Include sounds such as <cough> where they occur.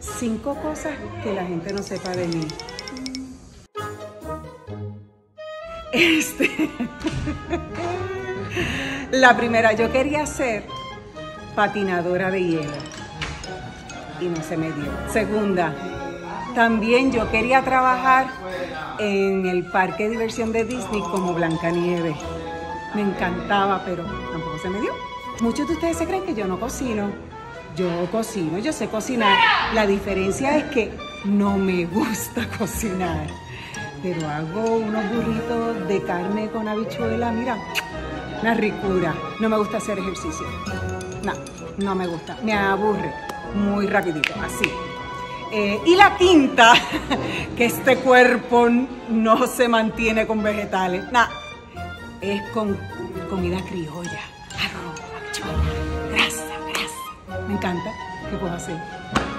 cinco cosas que la gente no sepa de mí. Este. <laughs> La primera, yo quería ser patinadora de hielo y no se me dio. Segunda, también yo quería trabajar en el parque de diversión de Disney como Blancanieves. Me encantaba, pero tampoco se me dio. Muchos de ustedes se creen que yo no cocino. Yo cocino, yo sé cocinar. La diferencia es que no me <laughs> gusta cocinar. Pero hago unos burritos de carne con habichuela, mira, una ricura. No me gusta hacer ejercicio. No, no me gusta. Me aburre muy rapidito, así. Eh, y la quinta, <laughs> que este cuerpo no se mantiene con vegetales. Nada, es con comida criolla. Arroz, वहाँ से।